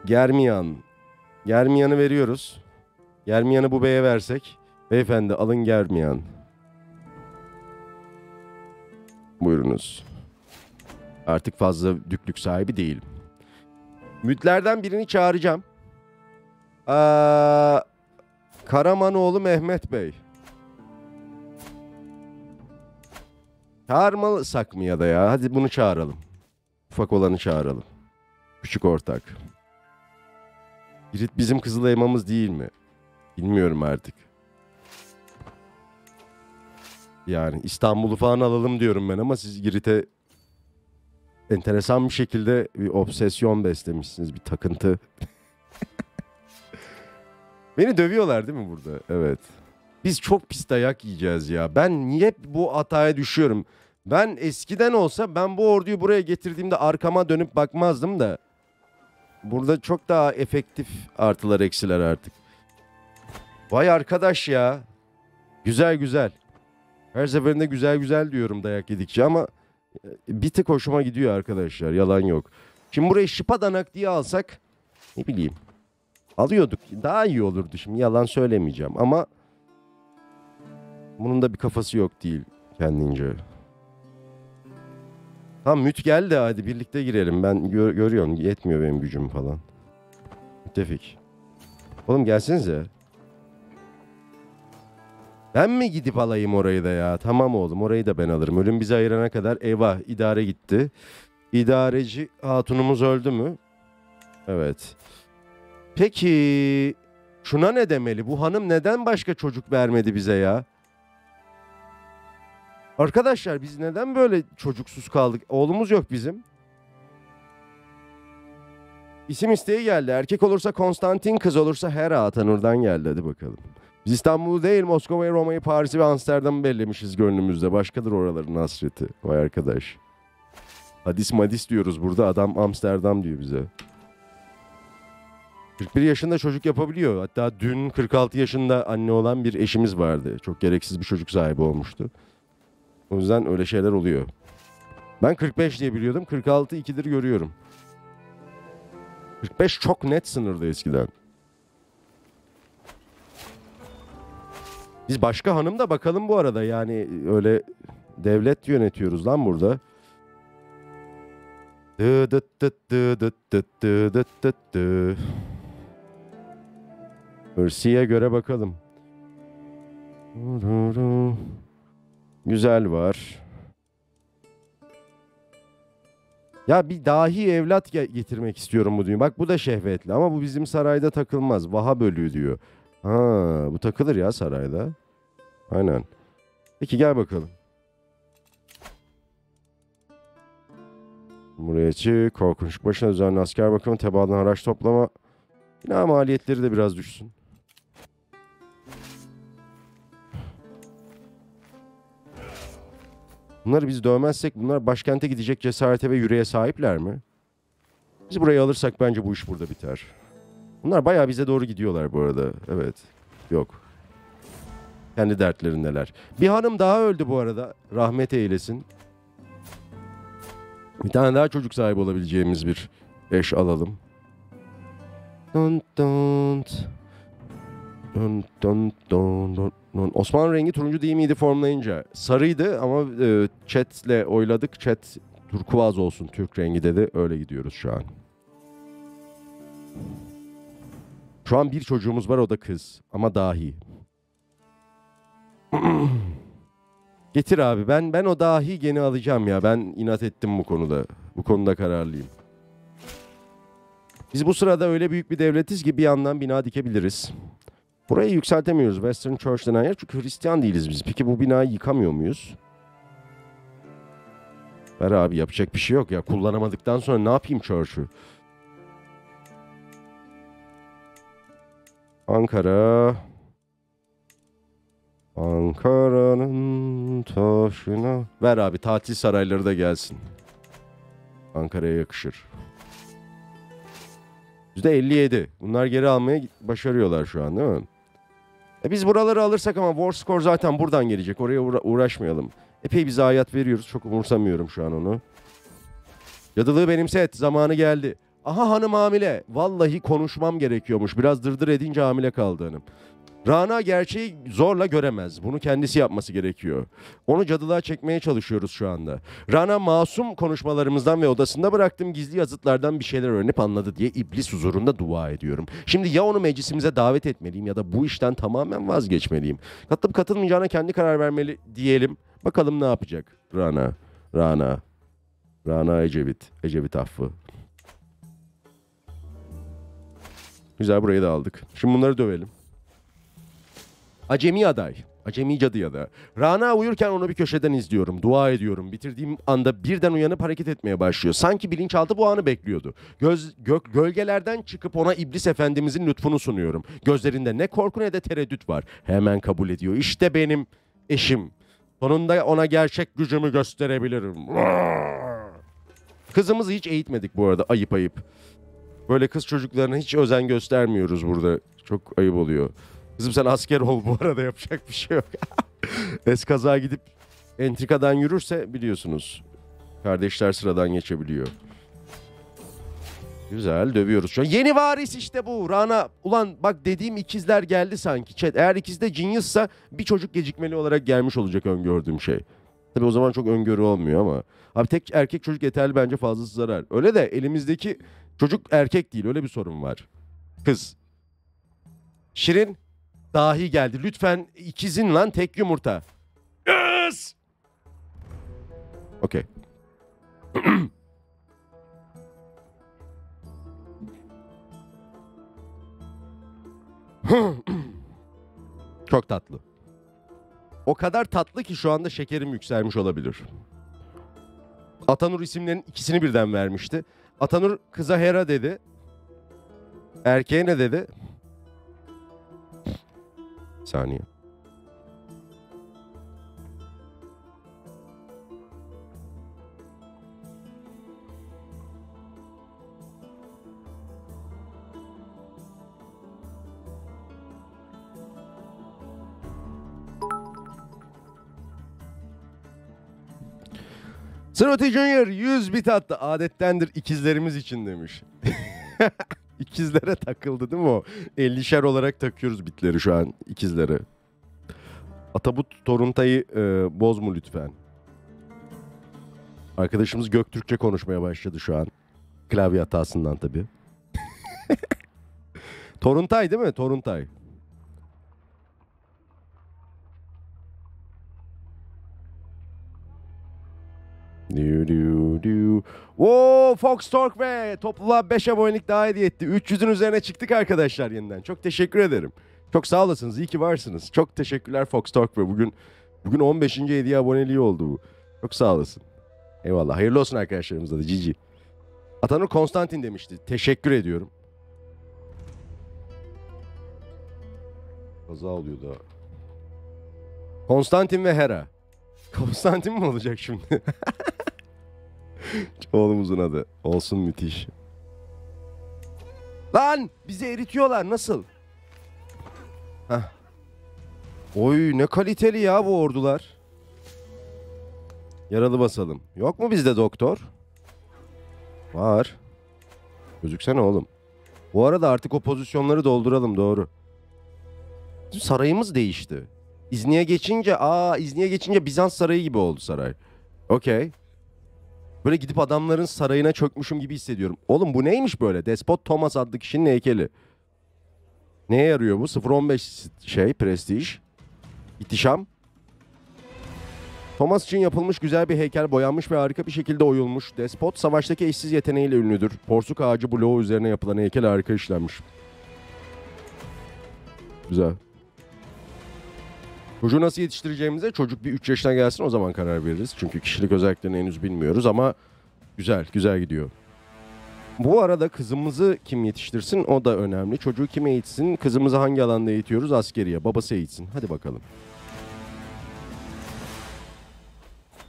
Germiyan. Germiyan'ı veriyoruz. Germiyan'ı bu beye versek. Beyefendi alın Germiyan. Buyurunuz. Artık fazla düklük sahibi değilim. Mütlerden birini çağıracağım. Aa, Karamanoğlu Mehmet Bey. Çağırmasak mı ya da ya? Hadi bunu çağıralım. Ufak olanı çağıralım. Küçük ortak. Girit bizim kızıl elmamız değil mi? Bilmiyorum artık. Yani İstanbul'u falan alalım diyorum ben ama siz Girit'e enteresan bir şekilde bir obsesyon beslemişsiniz. Bir takıntı. Beni dövüyorlar değil mi burada? Evet. Biz çok pis dayak yiyeceğiz ya. Ben niye bu hataya düşüyorum? Ben eskiden olsa ben bu orduyu buraya getirdiğimde arkama dönüp bakmazdım da. Burada çok daha efektif artılar eksiler artık. Vay arkadaş ya. Güzel güzel. Her seferinde güzel güzel diyorum dayak yedikçe ama e, bir tık hoşuma gidiyor arkadaşlar. Yalan yok. Şimdi burayı şıpadanak diye alsak ne bileyim alıyorduk. Daha iyi olurdu şimdi yalan söylemeyeceğim ama bunun da bir kafası yok değil kendince. Tamam müt gel de hadi birlikte girelim. Ben gör, görüyorum yetmiyor benim gücüm falan. Müttefik. Oğlum gelsenize. Ben mi gidip alayım orayı da ya? Tamam oğlum orayı da ben alırım. Ölüm bizi ayırana kadar eyvah idare gitti. İdareci hatunumuz öldü mü? Evet. Peki şuna ne demeli? Bu hanım neden başka çocuk vermedi bize ya? Arkadaşlar biz neden böyle çocuksuz kaldık? Oğlumuz yok bizim. İsim isteği geldi. Erkek olursa Konstantin, kız olursa Hera Atanur'dan geldi. Hadi bakalım. Biz İstanbul'u değil Moskova'yı, Roma'yı, Paris'i ve Amsterdam'ı bellemişiz gönlümüzde. Başkadır oraların hasreti. Vay arkadaş. Hadis madis diyoruz burada. Adam Amsterdam diyor bize. 41 yaşında çocuk yapabiliyor. Hatta dün 46 yaşında anne olan bir eşimiz vardı. Çok gereksiz bir çocuk sahibi olmuştu. O yüzden öyle şeyler oluyor. Ben 45 diye biliyordum. 46 ikidir görüyorum. 45 çok net sınırdı eskiden. Biz başka hanım da bakalım bu arada. Yani öyle devlet yönetiyoruz lan burada. Dı dıt dıt dı dıt dıt dı dıt dıt dı. Hırsiye göre bakalım. Güzel var. Ya bir dahi evlat ge- getirmek istiyorum bu düğün. Bak bu da şehvetli ama bu bizim sarayda takılmaz. Vaha bölüğü diyor. Ha, bu takılır ya sarayda. Aynen. Peki gel bakalım. Buraya çık. Korkunç başına düzenli asker bakımı, tebaadan haraç toplama. Bina maliyetleri de biraz düşsün. Bunları biz dövmezsek bunlar başkente gidecek cesarete ve yüreğe sahipler mi? Biz burayı alırsak bence bu iş burada biter. Bunlar bayağı bize doğru gidiyorlar bu arada. Evet. Yok. Kendi dertlerindeler. Bir hanım daha öldü bu arada. Rahmet eylesin. Bir tane daha çocuk sahibi olabileceğimiz bir eş alalım. Dun dun. Dun dun dun dun dun. Osmanlı rengi turuncu değil miydi formlayınca? Sarıydı ama e, chatle oyladık. Chat turkuaz olsun Türk rengi dedi. Öyle gidiyoruz şu an. Şu an bir çocuğumuz var o da kız ama dahi. Getir abi ben ben o dahi geni alacağım ya. Ben inat ettim bu konuda. Bu konuda kararlıyım. Biz bu sırada öyle büyük bir devletiz ki bir yandan bina dikebiliriz. Burayı yükseltemiyoruz Western Church denen yer çünkü Hristiyan değiliz biz. Peki bu binayı yıkamıyor muyuz? Ver abi yapacak bir şey yok ya. Kullanamadıktan sonra ne yapayım Church'ü? Ankara. Ankara'nın taşına. Ver abi tatil sarayları da gelsin. Ankara'ya yakışır. %57. Bunlar geri almaya başarıyorlar şu an değil mi? E biz buraları alırsak ama War Score zaten buradan gelecek. Oraya uğra- uğraşmayalım. Epey bir zayiat veriyoruz. Çok umursamıyorum şu an onu. Yadılığı benimset. Zamanı geldi. Aha hanım hamile. Vallahi konuşmam gerekiyormuş. Biraz dırdır edince hamile kaldı hanım. Rana gerçeği zorla göremez. Bunu kendisi yapması gerekiyor. Onu cadılığa çekmeye çalışıyoruz şu anda. Rana masum konuşmalarımızdan ve odasında bıraktığım gizli yazıtlardan bir şeyler öğrenip anladı diye iblis huzurunda dua ediyorum. Şimdi ya onu meclisimize davet etmeliyim ya da bu işten tamamen vazgeçmeliyim. Katılıp katılmayacağına kendi karar vermeli diyelim. Bakalım ne yapacak Rana. Rana. Rana Ecevit. Ecevit affı. Güzel burayı da aldık. Şimdi bunları dövelim. Acemi aday. Acemi cadı ya da. Rana uyurken onu bir köşeden izliyorum. Dua ediyorum. Bitirdiğim anda birden uyanıp hareket etmeye başlıyor. Sanki bilinçaltı bu anı bekliyordu. Göz, gök, gölgelerden çıkıp ona İblis Efendimizin lütfunu sunuyorum. Gözlerinde ne korku ne de tereddüt var. Hemen kabul ediyor. İşte benim eşim. Sonunda ona gerçek gücümü gösterebilirim. Kızımızı hiç eğitmedik bu arada. Ayıp ayıp. Böyle kız çocuklarına hiç özen göstermiyoruz burada. Çok ayıp oluyor. Kızım sen asker ol bu arada yapacak bir şey yok. Eskaza gidip entrikadan yürürse biliyorsunuz. Kardeşler sıradan geçebiliyor. Güzel dövüyoruz şu an. Yeni varis işte bu. Rana ulan bak dediğim ikizler geldi sanki. Chat eğer ikiz de genius'sa bir çocuk gecikmeli olarak gelmiş olacak öngördüğüm şey. Tabi o zaman çok öngörü olmuyor ama. Abi tek erkek çocuk yeterli bence fazlası zarar. Öyle de elimizdeki çocuk erkek değil öyle bir sorun var. Kız. Şirin dahi geldi. Lütfen ikizin lan tek yumurta. Yes! Okey. Çok tatlı. O kadar tatlı ki şu anda şekerim yükselmiş olabilir. Atanur isimlerin ikisini birden vermişti. Atanur kıza Hera dedi. Erkeğe ne dedi? Saniye. Sıroti Junior 100 bit attı. Adettendir ikizlerimiz için demiş. İkizlere takıldı değil mi o? 50'şer olarak takıyoruz bitleri şu an ikizlere. Atabut Toruntay'ı e, bozma lütfen. Arkadaşımız Göktürkçe konuşmaya başladı şu an. Klavye hatasından tabii. Toruntay değil mi? Toruntay. Diu diu diu. Oo Fox Talk ve topluluğa 5 abonelik daha hediye etti. 300'ün üzerine çıktık arkadaşlar yeniden. Çok teşekkür ederim. Çok sağ olasınız. İyi ki varsınız. Çok teşekkürler Fox Talk ve bugün bugün 15. hediye aboneliği oldu bu. Çok sağ olasın. Eyvallah. Hayırlı olsun arkadaşlarımıza da. Cici. Atanur Konstantin demişti. Teşekkür ediyorum. Kaza oluyor da. Konstantin ve Hera. Konstantin mi olacak şimdi? Oğlumuzun adı. Olsun müthiş. Lan bizi eritiyorlar nasıl? Heh. Oy ne kaliteli ya bu ordular. Yaralı basalım. Yok mu bizde doktor? Var. Gözüksene oğlum. Bu arada artık o pozisyonları dolduralım doğru. Sarayımız değişti. İzni'ye geçince, aa İzni'ye geçince Bizans sarayı gibi oldu saray. Okey. Böyle gidip adamların sarayına çökmüşüm gibi hissediyorum. Oğlum bu neymiş böyle? Despot Thomas adlı kişinin heykeli. Neye yarıyor bu? 015 şey, prestij. İhtişam. Thomas için yapılmış güzel bir heykel boyanmış ve harika bir şekilde oyulmuş. Despot savaştaki eşsiz yeteneğiyle ünlüdür. Porsuk ağacı bloğu üzerine yapılan heykel harika işlenmiş. Güzel. Çocuğu nasıl yetiştireceğimize çocuk bir 3 yaşına gelsin o zaman karar veririz. Çünkü kişilik özelliklerini henüz bilmiyoruz ama güzel, güzel gidiyor. Bu arada kızımızı kim yetiştirsin o da önemli. Çocuğu kim eğitsin, kızımızı hangi alanda eğitiyoruz? Askeriye, babası eğitsin. Hadi bakalım.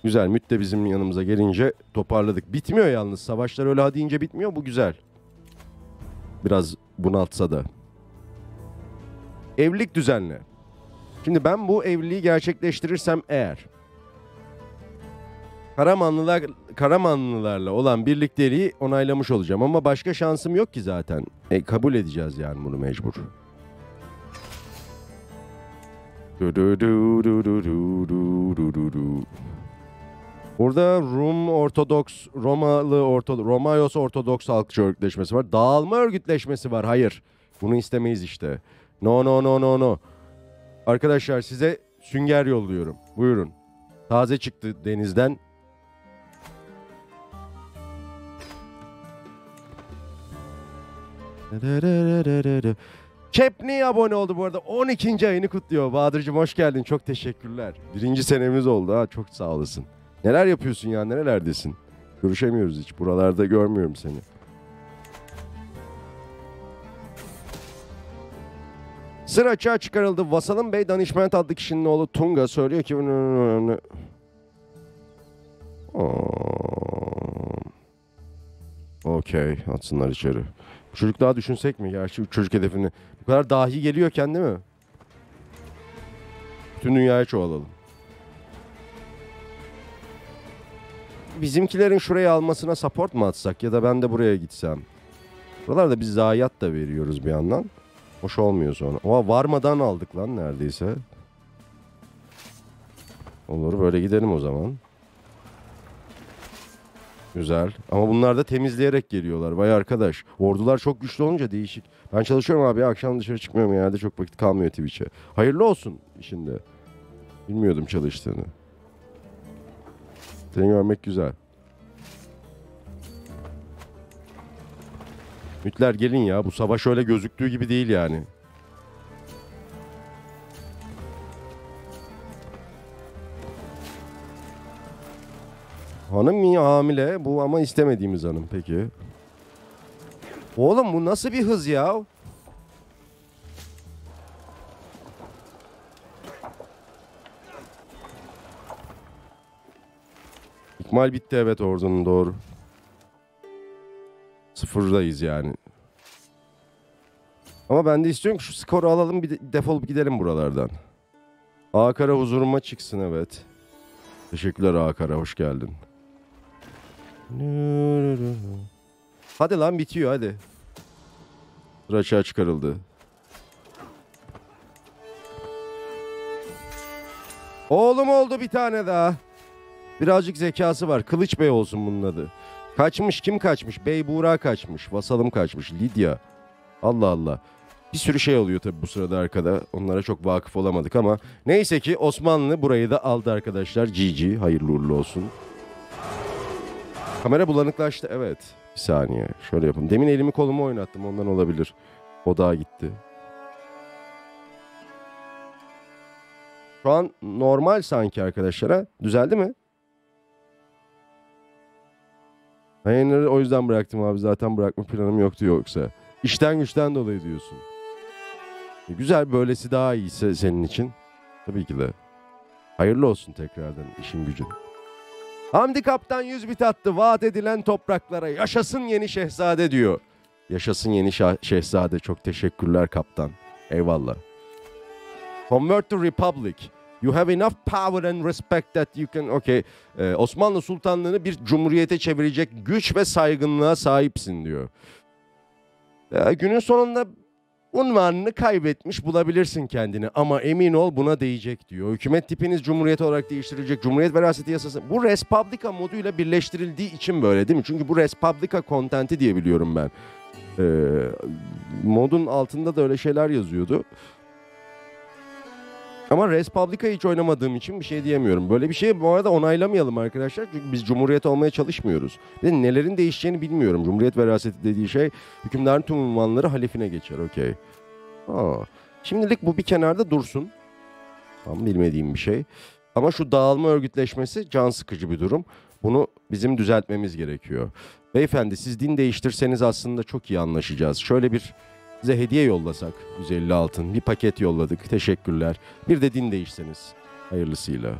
Güzel, Müt de bizim yanımıza gelince toparladık. Bitmiyor yalnız, savaşlar öyle ha deyince bitmiyor, bu güzel. Biraz bunaltsa da. Evlilik düzenle. Şimdi ben bu evliliği gerçekleştirirsem eğer Karamanlılar Karamanlılarla olan birlikteliği onaylamış olacağım ama başka şansım yok ki zaten. E, kabul edeceğiz yani bunu mecbur. Burada Rum Ortodoks, Romalı Orto, Romayos Ortodoks Halkçı Örgütleşmesi var. Dağılma Örgütleşmesi var. Hayır. Bunu istemeyiz işte. No no no no no. Arkadaşlar size sünger yolluyorum. Buyurun. Taze çıktı denizden. Çepni abone oldu bu arada. 12. ayını kutluyor. Bahadır'cığım hoş geldin. Çok teşekkürler. Birinci senemiz oldu ha. Çok sağ olasın. Neler yapıyorsun ya? Nerelerdesin? Görüşemiyoruz hiç. Buralarda görmüyorum seni. Sır açığa çıkarıldı. Vasalın Bey Danışment adlı kişinin oğlu Tunga söylüyor ki... Okey atsınlar içeri. Çocuk daha düşünsek mi? Gerçi çocuk hedefini. Bu kadar dahi geliyorken değil mi? Bütün dünyaya çoğalalım. Bizimkilerin şurayı almasına support mu atsak ya da ben de buraya gitsem? Buralarda biz zayiat da veriyoruz bir yandan. Hoş olmuyor sonra. Oha varmadan aldık lan neredeyse. Olur böyle gidelim o zaman. Güzel. Ama bunlar da temizleyerek geliyorlar. Vay arkadaş. Ordular çok güçlü olunca değişik. Ben çalışıyorum abi. Akşam dışarı çıkmıyorum. Genelde çok vakit kalmıyor Twitch'e. Hayırlı olsun işinde. Bilmiyordum çalıştığını. Seni görmek güzel. Mütler gelin ya. Bu savaş öyle gözüktüğü gibi değil yani. Hanım mı hamile? Bu ama istemediğimiz hanım. Peki. Oğlum bu nasıl bir hız ya? İkmal bitti evet ordunun doğru. Sıfırdayız yani. Ama ben de istiyorum ki şu skoru alalım bir de defolup gidelim buralardan. Akara huzuruma çıksın evet. Teşekkürler Akara hoş geldin. Hadi lan bitiyor hadi. Sıra çıkarıldı. Oğlum oldu bir tane daha. Birazcık zekası var. Kılıç Bey olsun bunun adı. Kaçmış kim kaçmış? Bey Buğra kaçmış. Vasalım kaçmış. Lidya. Allah Allah. Bir sürü şey oluyor tabii bu sırada arkada. Onlara çok vakıf olamadık ama neyse ki Osmanlı burayı da aldı arkadaşlar. GG. Hayırlı uğurlu olsun. Kamera bulanıklaştı. Evet. Bir saniye. Şöyle yapalım. Demin elimi kolumu oynattım. Ondan olabilir. O daha gitti. Şu an normal sanki arkadaşlara. Düzeldi mi? Yayınları o yüzden bıraktım abi. Zaten bırakma planım yoktu yoksa. İşten güçten dolayı diyorsun. E, güzel böylesi daha iyiyse senin için. Tabii ki de. Hayırlı olsun tekrardan işin gücün. Hamdi Kaptan 100 bit attı. Vaat edilen topraklara yaşasın yeni şehzade diyor. Yaşasın yeni şehzade. Çok teşekkürler kaptan. Eyvallah. Convert to Republic. You have enough power and respect that you can... Okay. Ee, Osmanlı Sultanlığı'nı bir cumhuriyete çevirecek güç ve saygınlığa sahipsin diyor. Ee, günün sonunda unvanını kaybetmiş bulabilirsin kendini ama emin ol buna değecek diyor. Hükümet tipiniz cumhuriyet olarak değiştirilecek. Cumhuriyet veraseti yasası. Bu Respublika moduyla birleştirildiği için böyle değil mi? Çünkü bu Respublika kontenti diye biliyorum ben. Ee, modun altında da öyle şeyler yazıyordu. Ama Respublika hiç oynamadığım için bir şey diyemiyorum. Böyle bir şey bu arada onaylamayalım arkadaşlar. Çünkü biz Cumhuriyet olmaya çalışmıyoruz. Ve nelerin değişeceğini bilmiyorum. Cumhuriyet veraseti dediği şey hükümdarın tüm unvanları halifine geçer. Okey. Şimdilik bu bir kenarda dursun. Tam bilmediğim bir şey. Ama şu dağılma örgütleşmesi can sıkıcı bir durum. Bunu bizim düzeltmemiz gerekiyor. Beyefendi siz din değiştirseniz aslında çok iyi anlaşacağız. Şöyle bir Size hediye yollasak 150 altın. Bir paket yolladık. Teşekkürler. Bir de din değişseniz. Hayırlısıyla.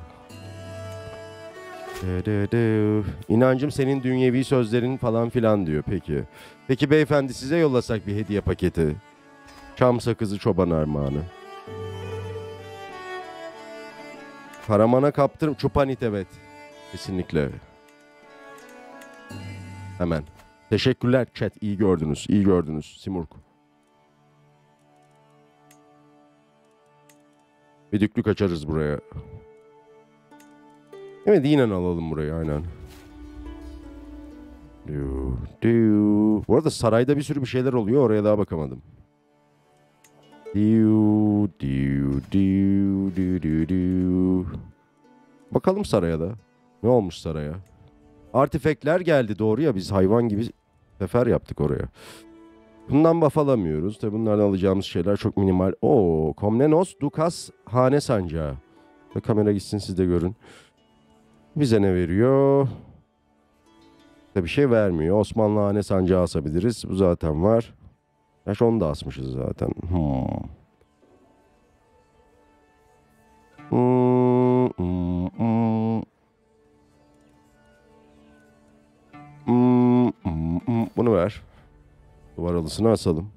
İnancım senin dünyevi sözlerin falan filan diyor. Peki. Peki beyefendi size yollasak bir hediye paketi. Çam sakızı çoban armağanı. Paramana kaptırım. Çupanit evet. Kesinlikle. Hemen. Teşekkürler chat. İyi gördünüz. İyi gördünüz. Simurg. Bir düklük açarız buraya. Evet yine alalım burayı aynen. Diu, diu. Bu arada sarayda bir sürü bir şeyler oluyor. Oraya daha bakamadım. Diu, diu, diu, diu, diu. Bakalım saraya da. Ne olmuş saraya? Artifekler geldi doğru ya biz hayvan gibi sefer yaptık oraya. Bundan buff alamıyoruz. Tabi bunlardan alacağımız şeyler çok minimal. Oo, Komnenos Dukas Hane Sancağı. Ve kamera gitsin siz de görün. Bize ne veriyor? Da bir şey vermiyor. Osmanlı Hane Sancağı asabiliriz. Bu zaten var. Yaş onu da asmışız zaten. Hmm. Hmm, hmm, hmm. Hmm, hmm, hmm. Bunu ver. Duvar halısını asalım.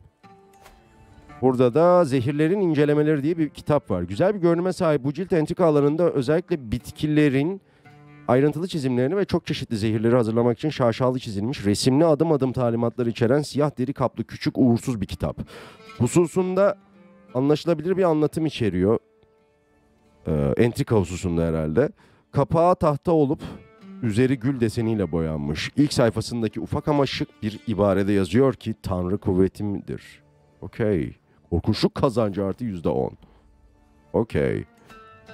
Burada da Zehirlerin İncelemeleri diye bir kitap var. Güzel bir görünüme sahip bu cilt entrika alanında özellikle bitkilerin ayrıntılı çizimlerini ve çok çeşitli zehirleri hazırlamak için şaşalı çizilmiş resimli adım adım talimatları içeren siyah deri kaplı küçük uğursuz bir kitap. Hususunda anlaşılabilir bir anlatım içeriyor. Ee, entrika hususunda herhalde. Kapağı tahta olup üzeri gül deseniyle boyanmış. İlk sayfasındaki ufak ama şık bir ibarede yazıyor ki Tanrı kuvvetimdir. Okey. Korkunçluk kazancı artı yüzde on. Okey.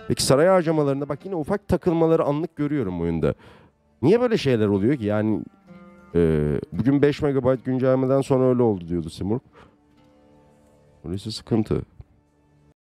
Peki saray harcamalarında bak yine ufak takılmaları anlık görüyorum oyunda. Niye böyle şeyler oluyor ki? Yani e, bugün 5 MB güncellemeden sonra öyle oldu diyordu Simurg. Öyleyse sıkıntı.